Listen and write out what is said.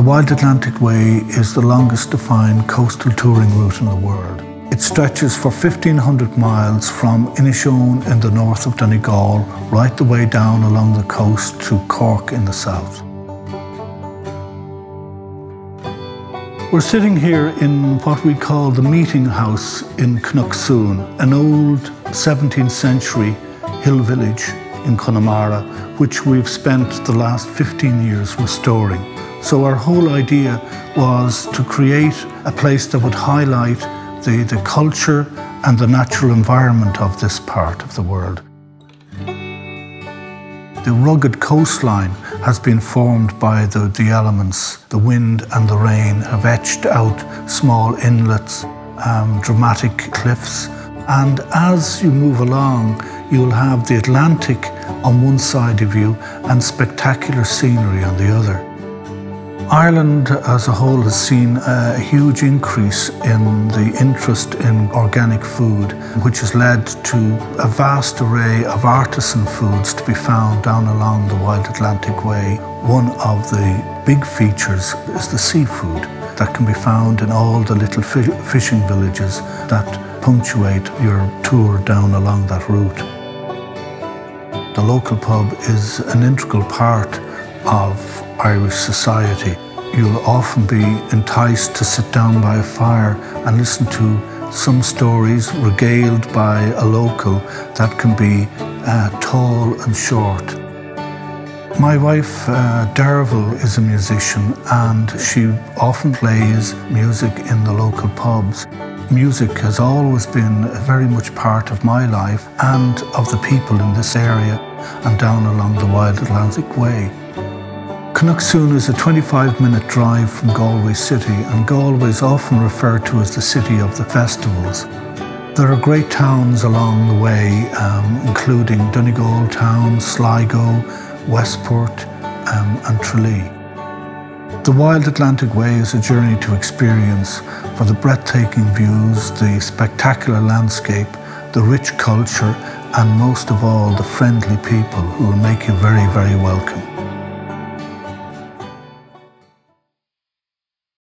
The Wild Atlantic Way is the longest defined coastal touring route in the world. It stretches for 1500 miles from Inishowen in the north of Donegal right the way down along the coast to Cork in the south. We're sitting here in what we call the Meeting House in Cnoc Suain, an old 17th century hill village in Connemara, which we've spent the last 15 years restoring. So our whole idea was to create a place that would highlight the, the culture and the natural environment of this part of the world. The rugged coastline has been formed by the, the elements. The wind and the rain have etched out small inlets, um, dramatic cliffs, and as you move along, you'll have the Atlantic on one side of you and spectacular scenery on the other. Ireland as a whole has seen a huge increase in the interest in organic food, which has led to a vast array of artisan foods to be found down along the Wild Atlantic Way. One of the big features is the seafood that can be found in all the little fishing villages that punctuate your tour down along that route. The local pub is an integral part of Irish society. You'll often be enticed to sit down by a fire and listen to some stories regaled by a local that can be uh, tall and short. My wife, uh, Dearbhaill, is a musician and she often plays music in the local pubs. Music has always been very much part of my life and of the people in this area and down along the Wild Atlantic Way. Cnoc Suain is a 25 minute drive from Galway City and Galway is often referred to as the city of the festivals. There are great towns along the way, um, including Donegal Town, Sligo, Westport um, and Tralee. The Wild Atlantic Way is a journey to experience for the breathtaking views, the spectacular landscape, the rich culture and most of all the friendly people who will make you very, very welcome.